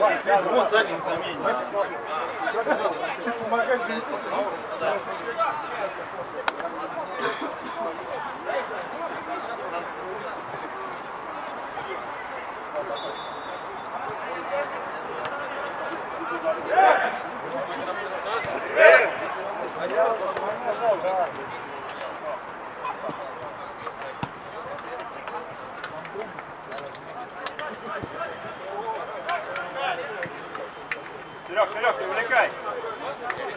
Вот сзади на замене. Серег, Серег, не увлекайся.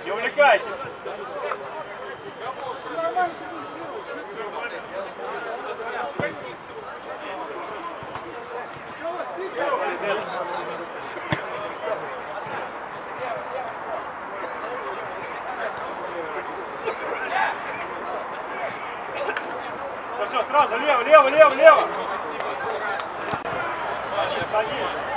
Не увлекайтесь. Все, все, сразу, лево, лево, лево, лево. Садись, садись.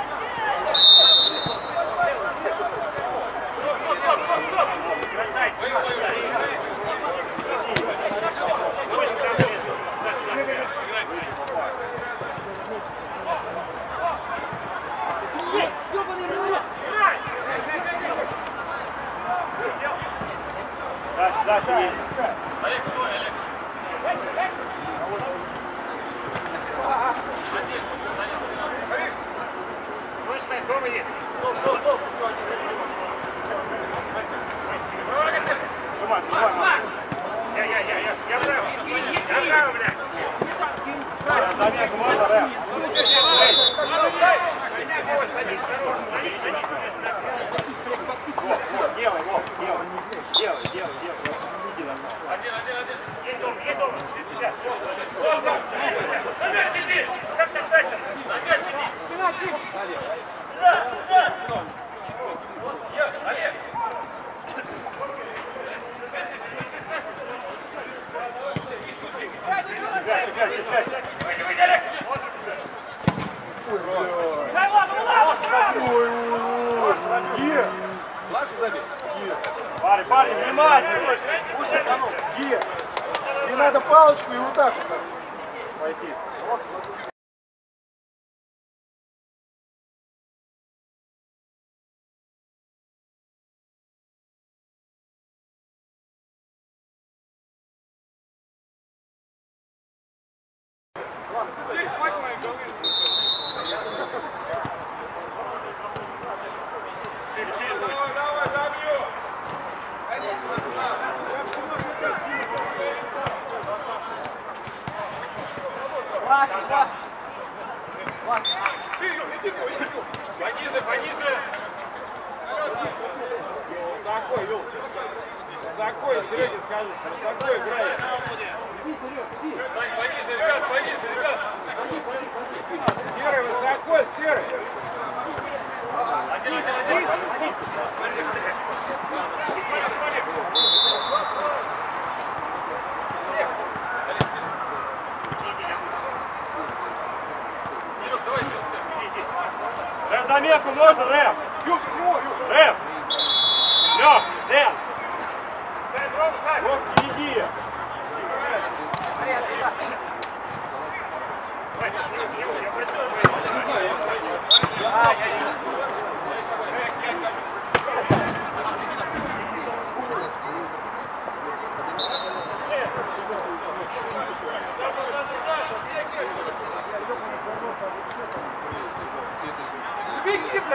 Дальше, дальше, есть. Сжимай, сжимай. Я, я, я, я, я прав. Я прав, блядь. Можно, Рэм? Вот, вот, делай, вот, делай. Делай, делай, делай. Один, один, один. Есть дом, есть дом. Через тебя.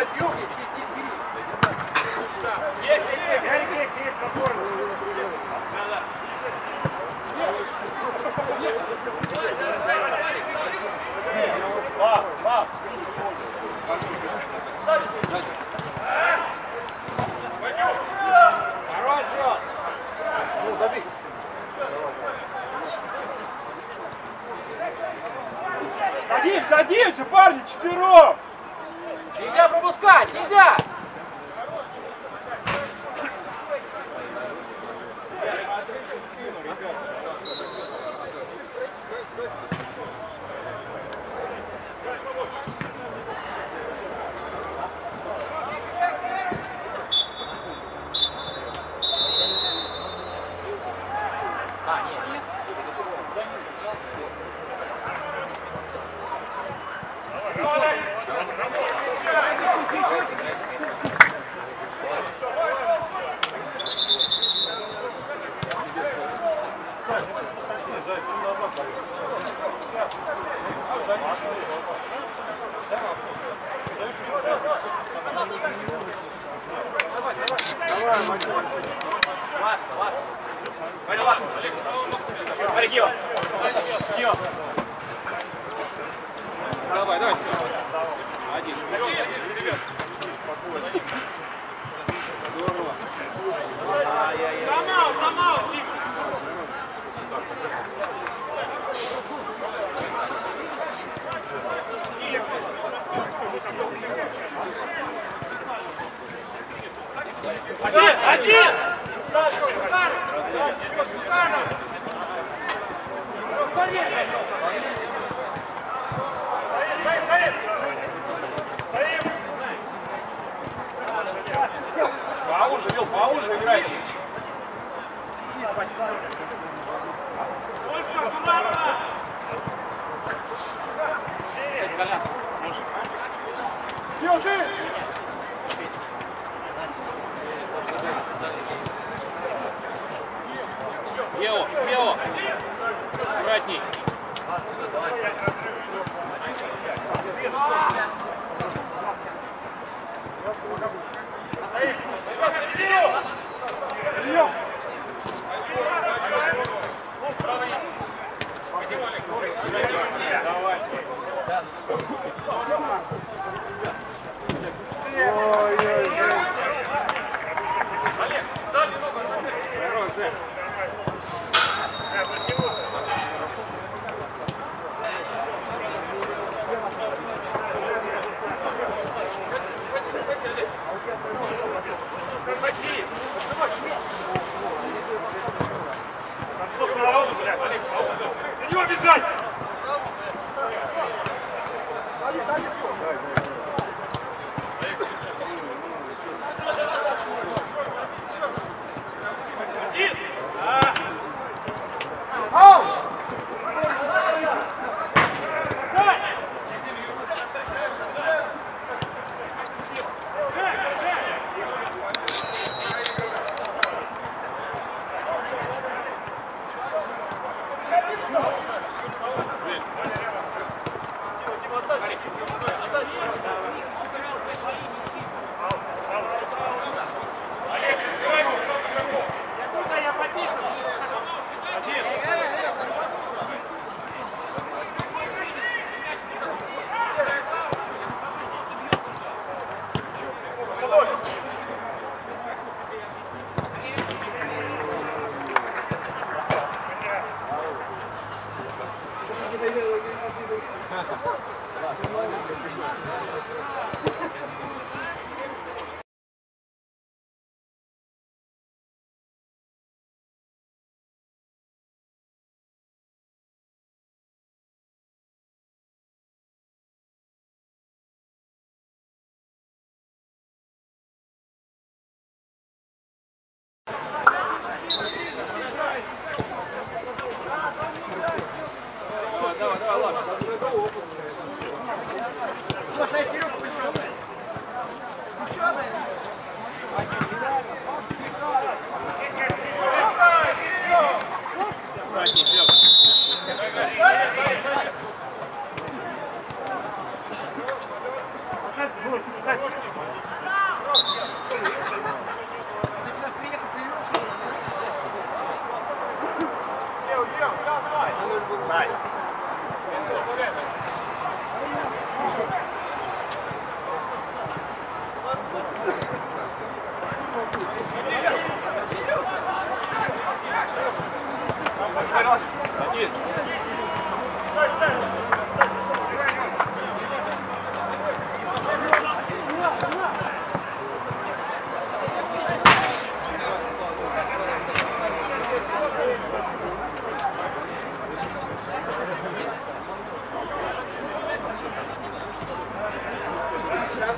Yogi.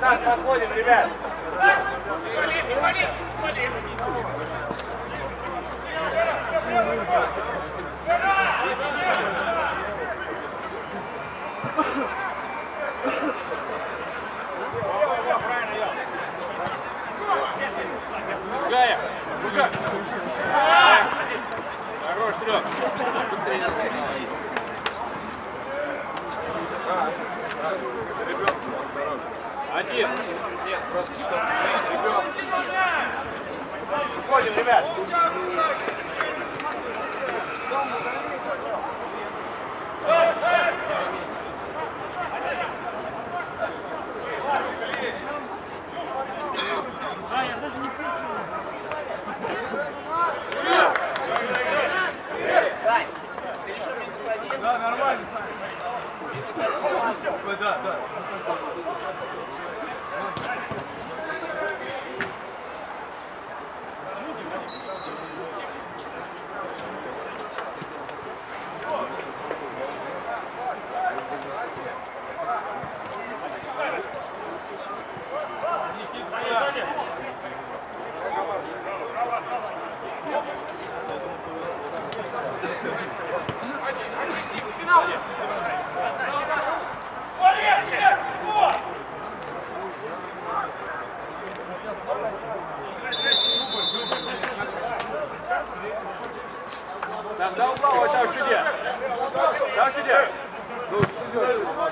Так, подходим, ребят. Блин, блин, блин. Другая. Другая. Хорош, Серег. Быстрее. Ребенку осторожно. Один. Нет, просто что ребят. Уходим, ребят. А, я даже не прицел. Сань, ты решил минус один? Да, нормально, Сань. Да, да. Thank you.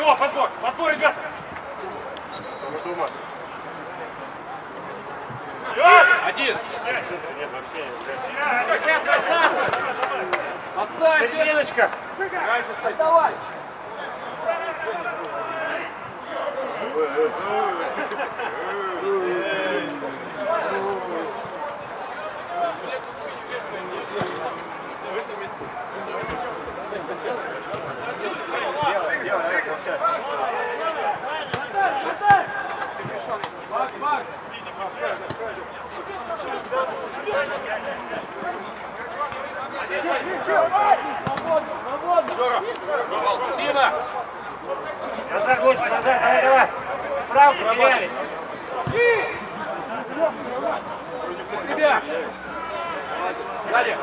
него подбор. Подбор идет. Тума. Один. Нет, вообще не Отстань, Леночка. Давай. Давай. Жора! Дима! Назад, Лучка, назад, давай, давай. Вправо потерялись. Себя! Сзади!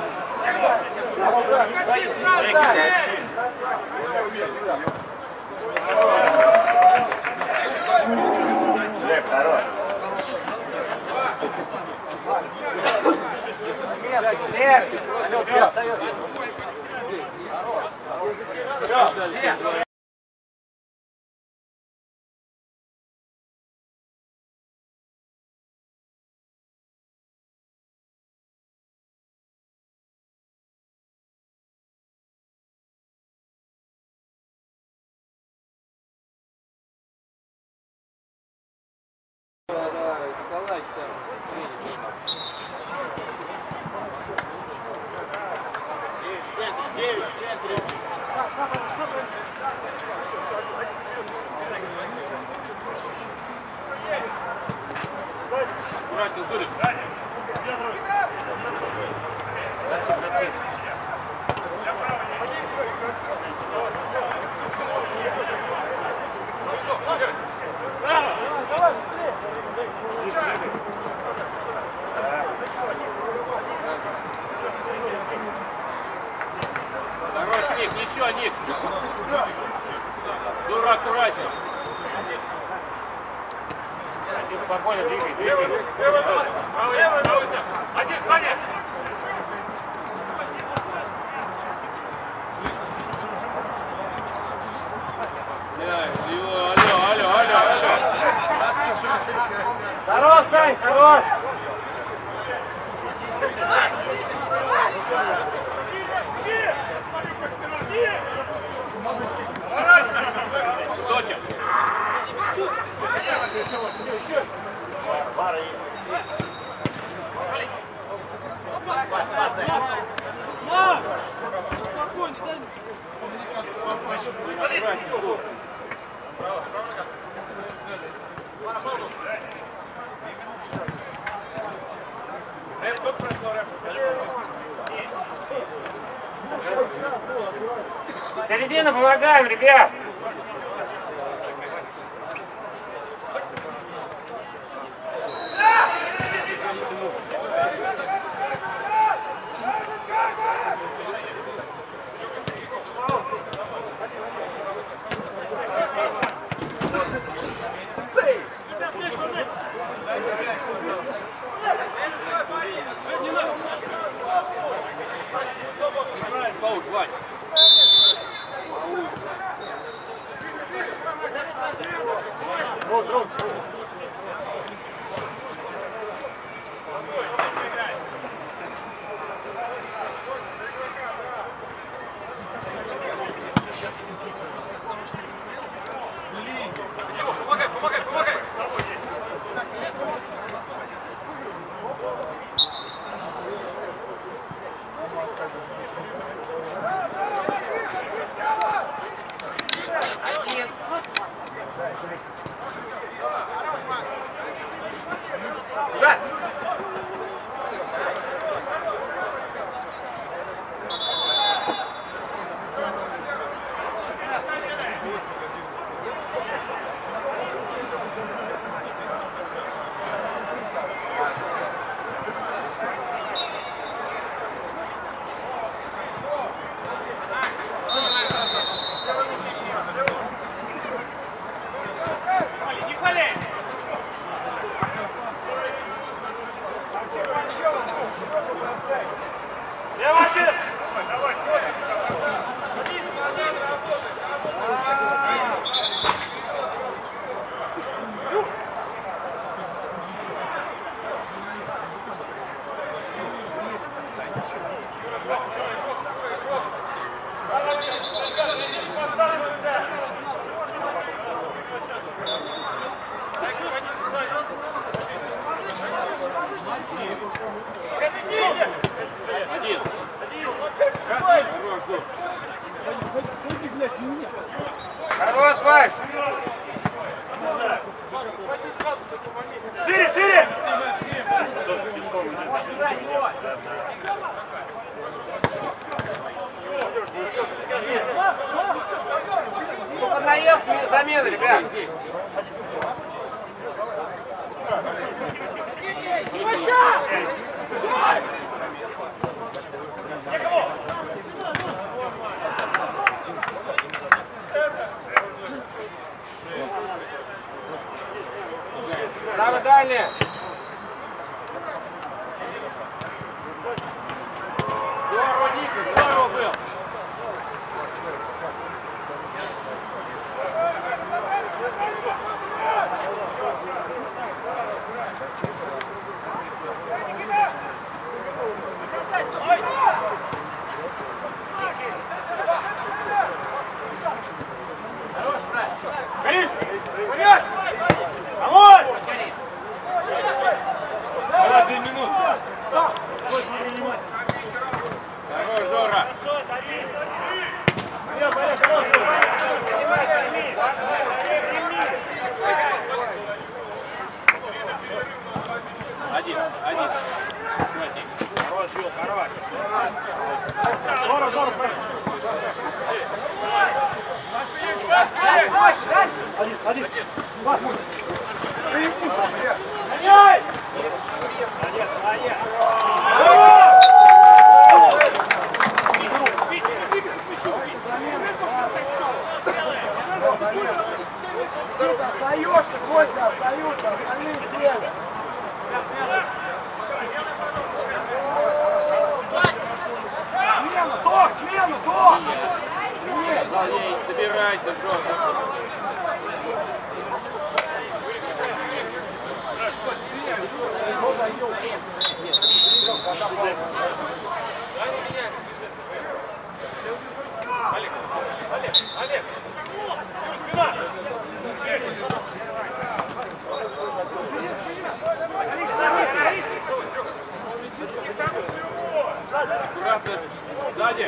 Олег, хорош. Олег, где остается? Аккуратно, Сзади.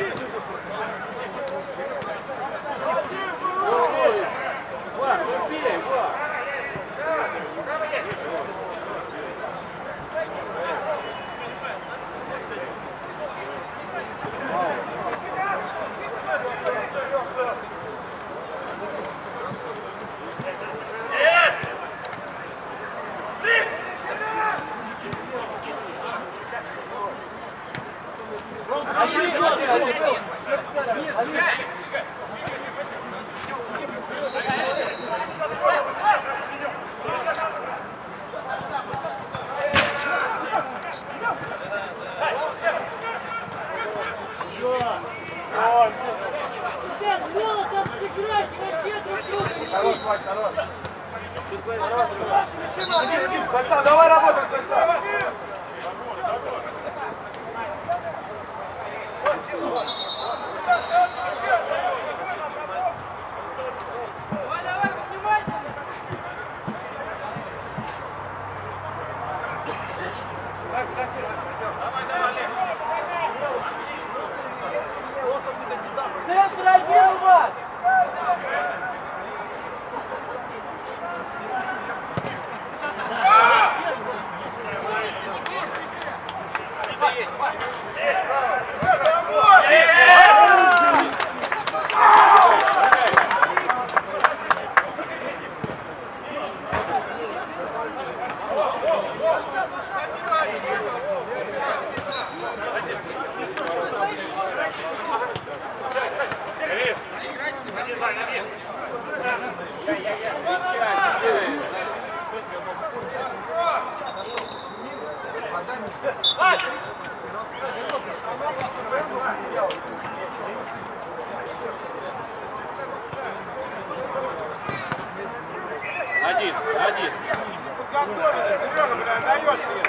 Хорош, Вань, хорош. Хорош, Вань. Давай работаем, Кольца. Вперед!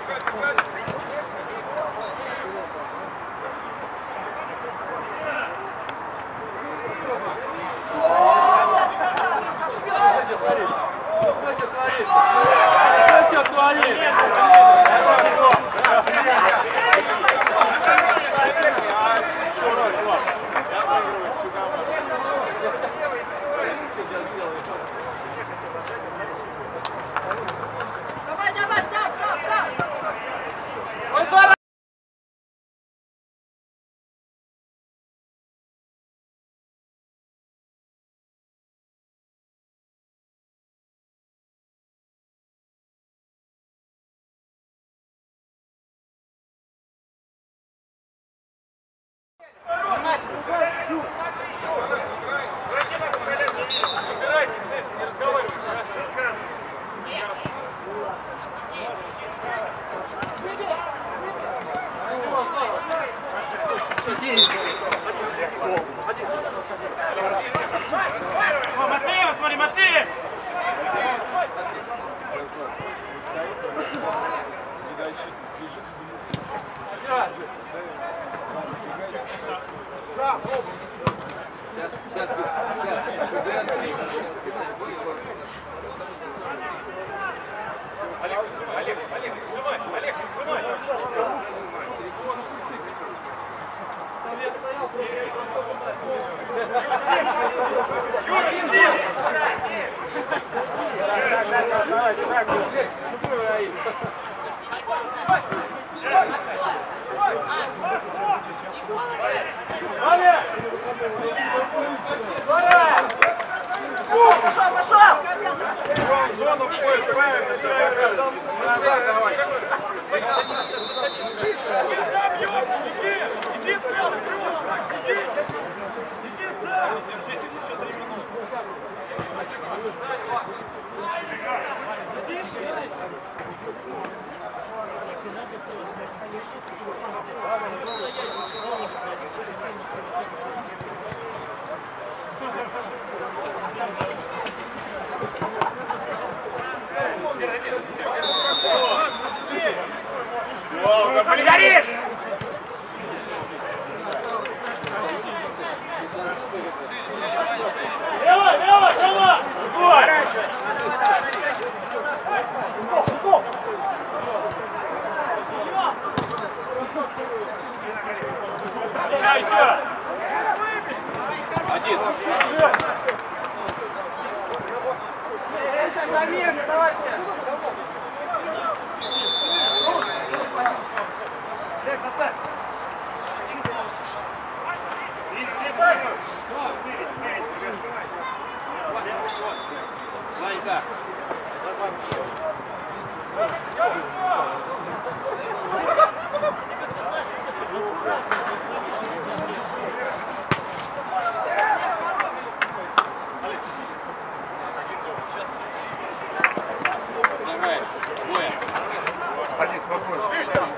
Давай, давай, давай. Ваня! Пошел, пошел! В зону входит, правильно, правильно. Назад давай. Иди справа, чего? Иди! Иди сам! Держись, еще три минуты. Горишь! Лево, лево, лево! Вот! Еще, еще! Один. Замена, давайте! Лег, оставь! Ванька. Давай, Боя. Один, спокойно.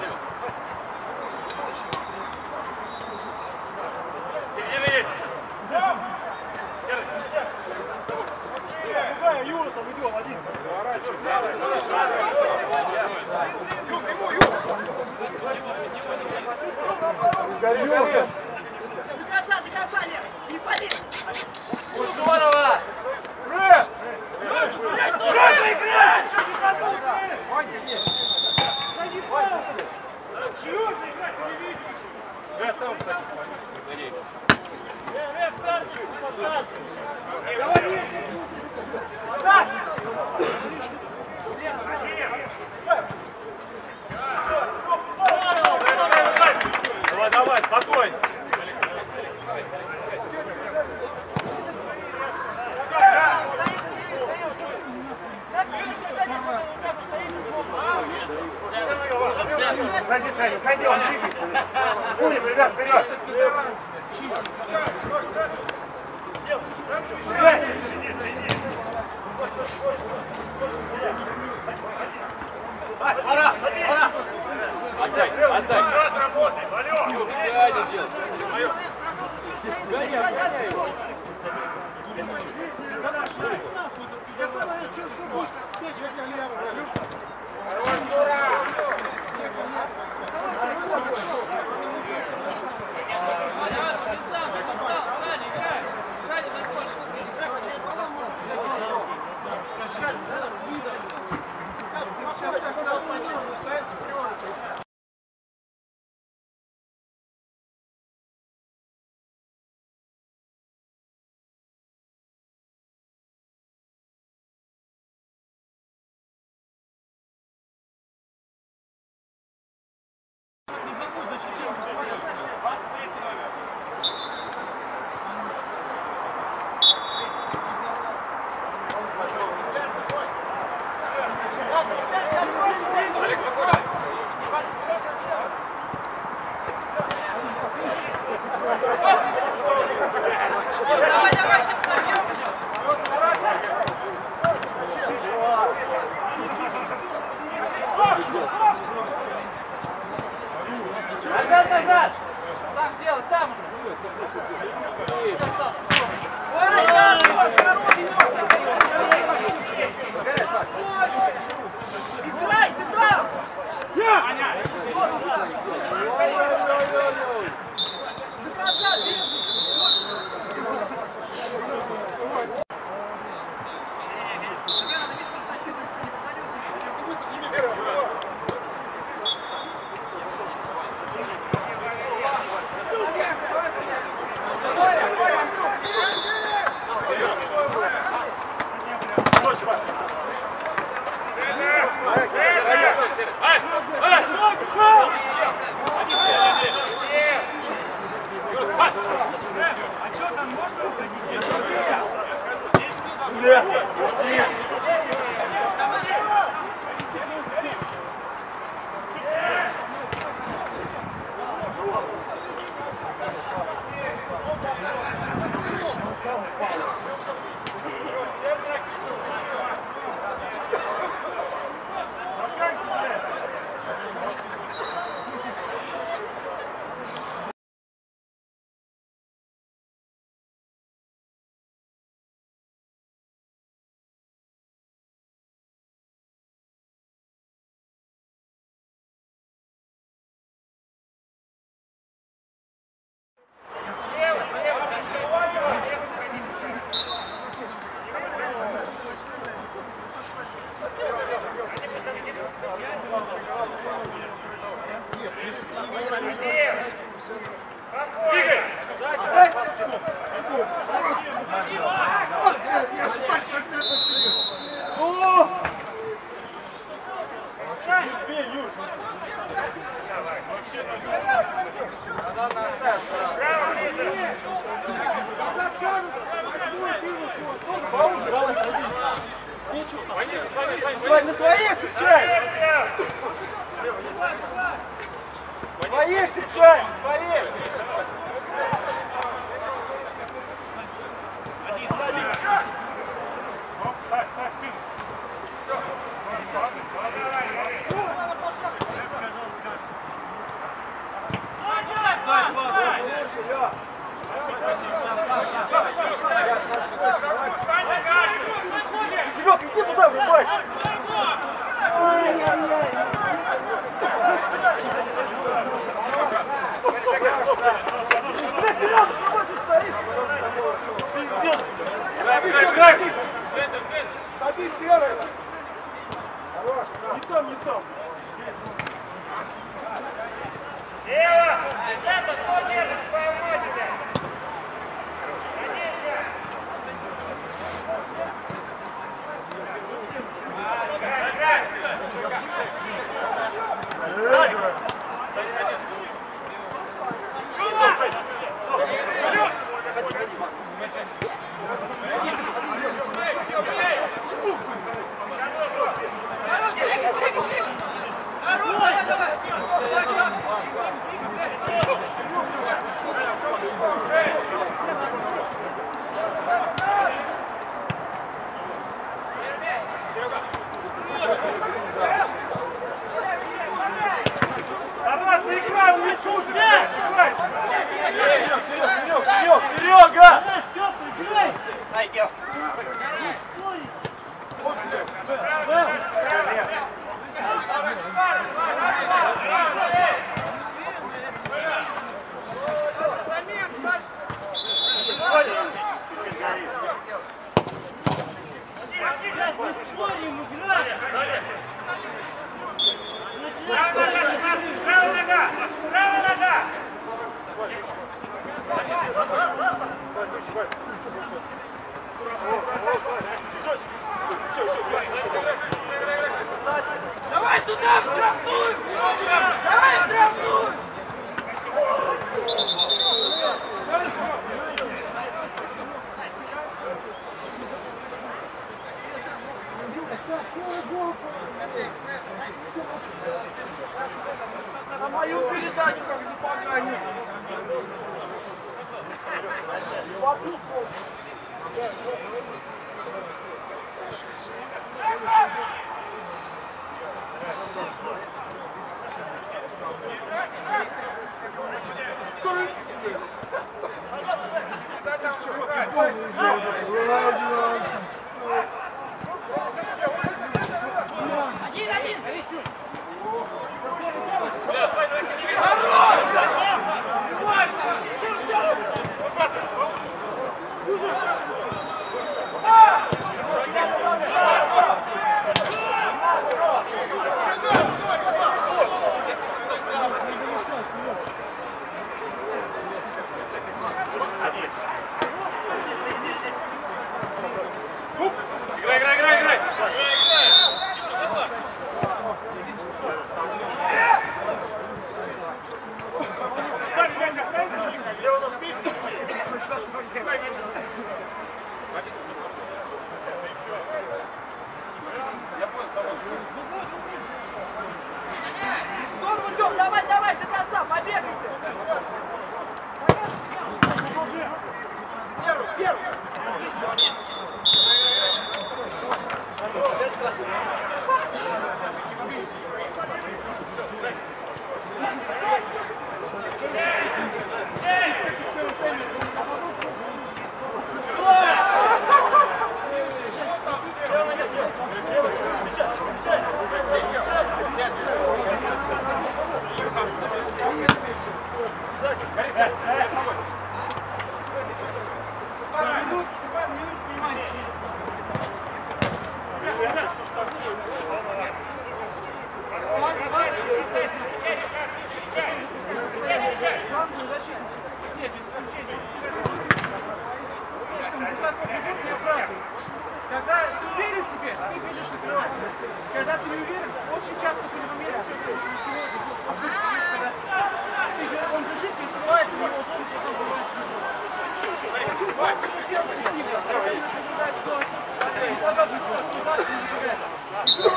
Он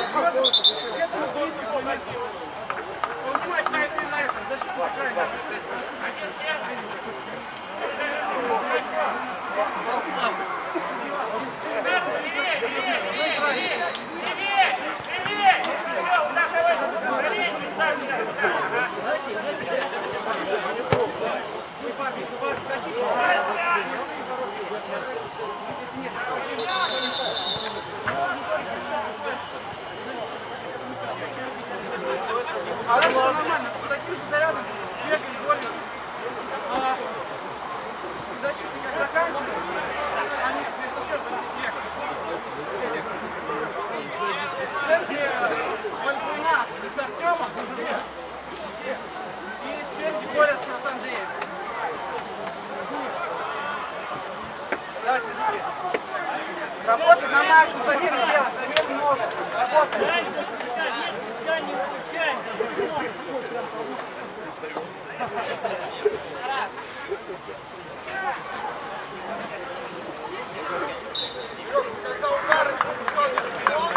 понимает, на раньше нормально, по таким же зарядам бегали, боролись. А защиты как заканчивают, они В центре Вальбуйна с Артемом и спереди борются с Андреем. Давайте. Работай на максимум, замеры делать, замеры много. Работай. Когда удары не пускают, он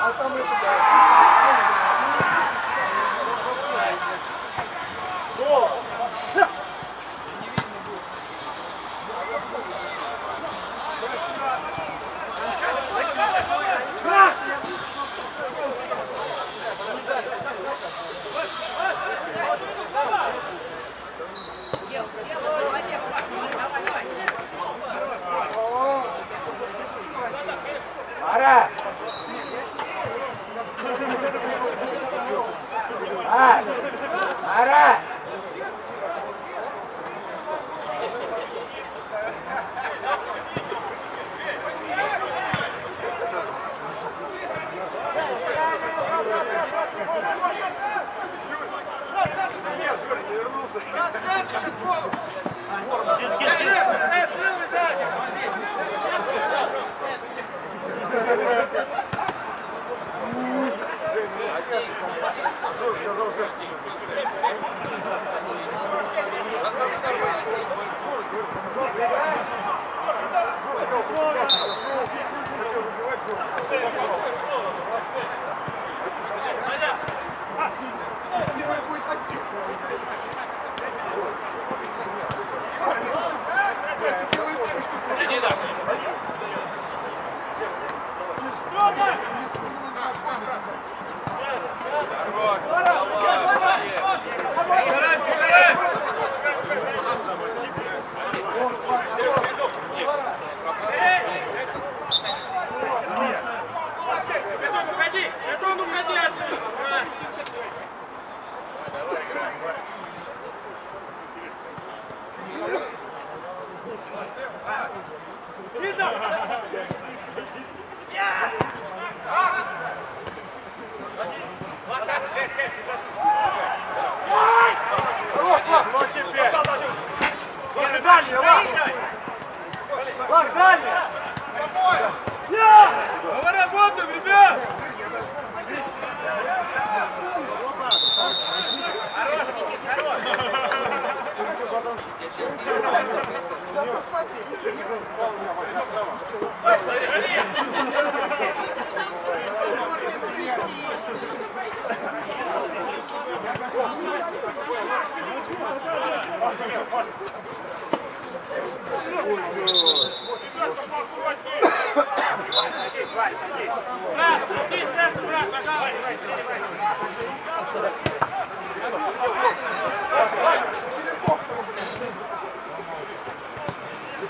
Nós estamos muito bem. back. Back. Back.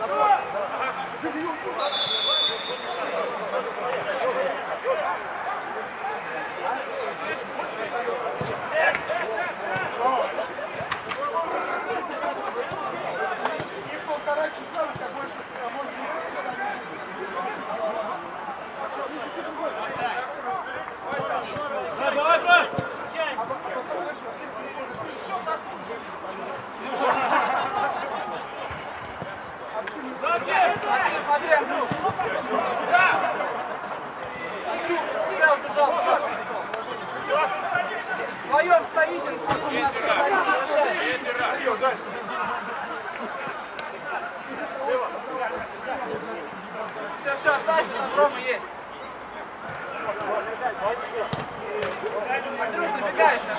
Брат, Вдвоем стоите. Все, все, оставьте, там Рома есть. Андрюш, набегаешь сейчас.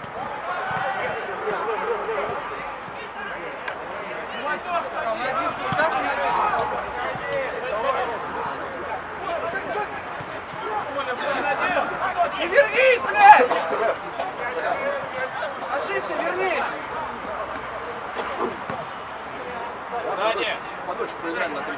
Не вернись, блядь! Ошибся, вернись! Сзади. Подольше проиграем на 30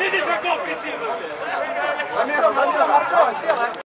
Видишь, каков прессинг? Замена, замена! Макс,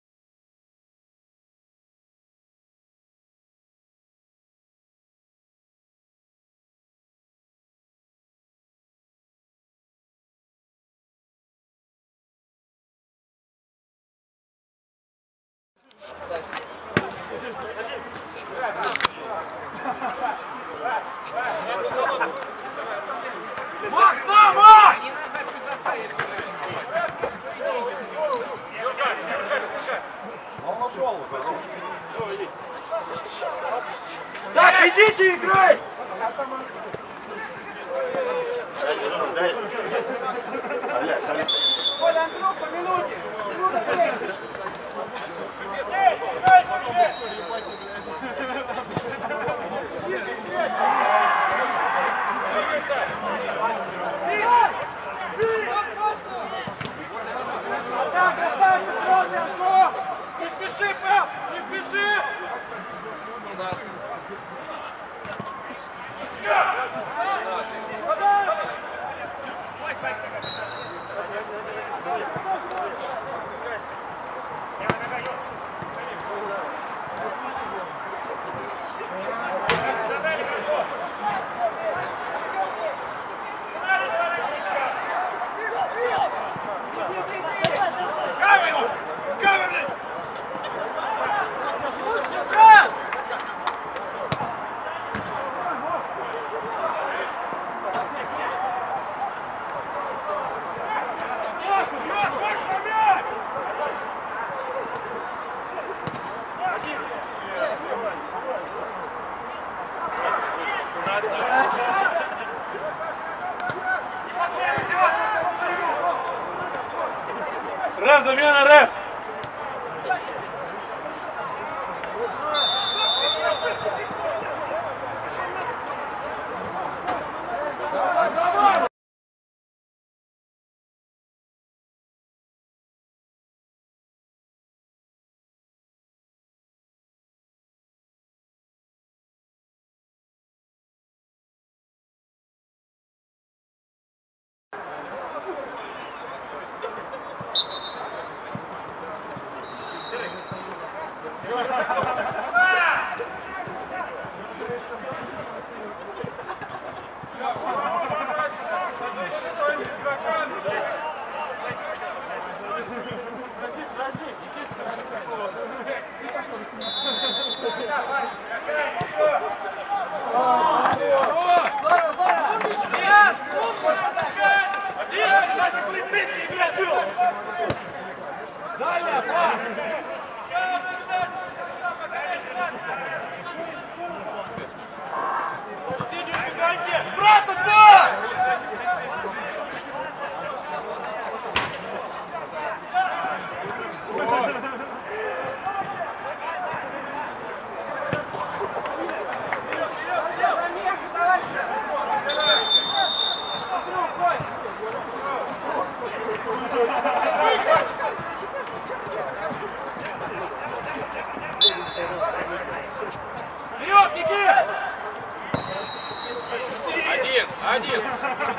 Один, один.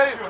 Хорош, горишь,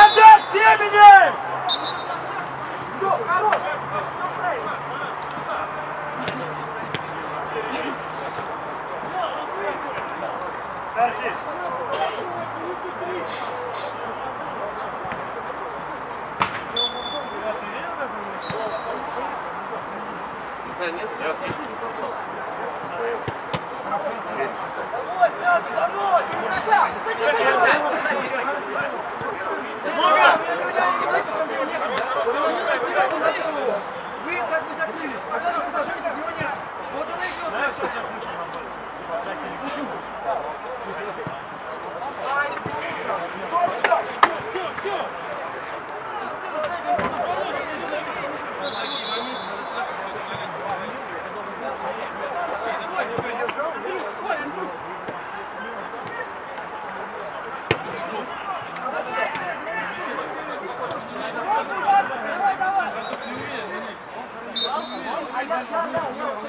Назад, Семенев! Все, хорош! Дождись! знаю, нет? Я отпишу. Домой, домой! Домой! Вы как бы закрылись, а дальше продолжение, него нет. Вот он идет дальше. Давай, давай!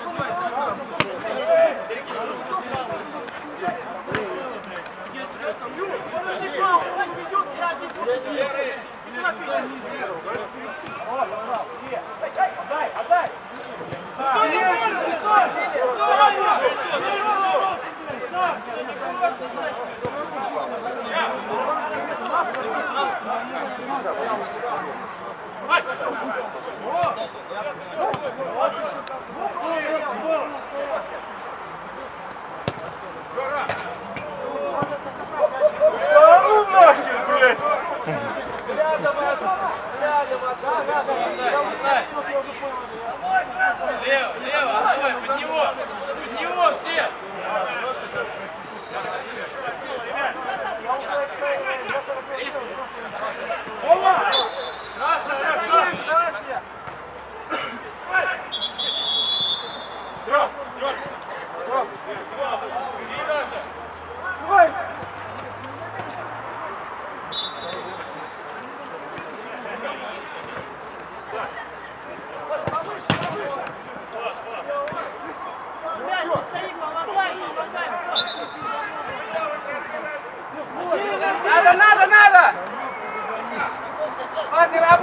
Лево, лево, давай, под него! Под него все! Красный,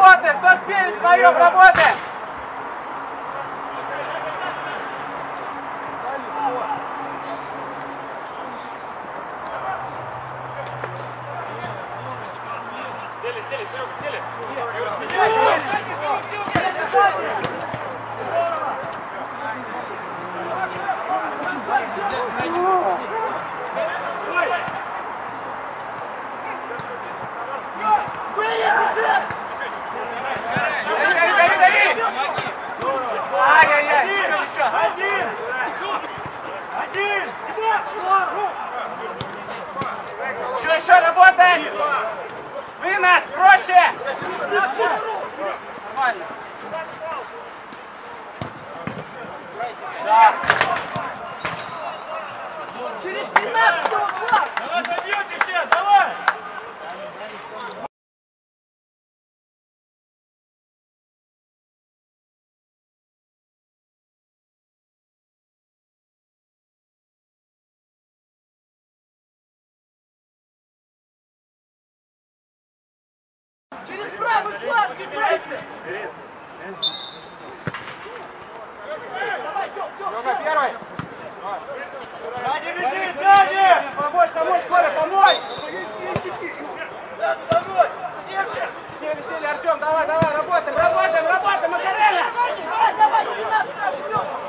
работаем! Кто спереди вдвоем, работаем! Через правый флаг, бегайте! Лёга, первый! Сзади бежи, сзади! Помочь, помочь, Коля, помочь! Все веселье, Артем, давай, давай, работаем, работаем, работаем, Макарена! Давай, давай, не надо, ждем!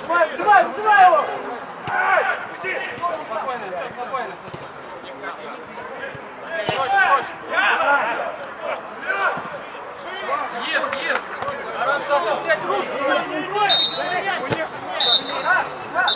Давай, давай, вызывай его! Спокойно, спокойно. Ешь, ешь! Хорошо, блядь, русский. Да,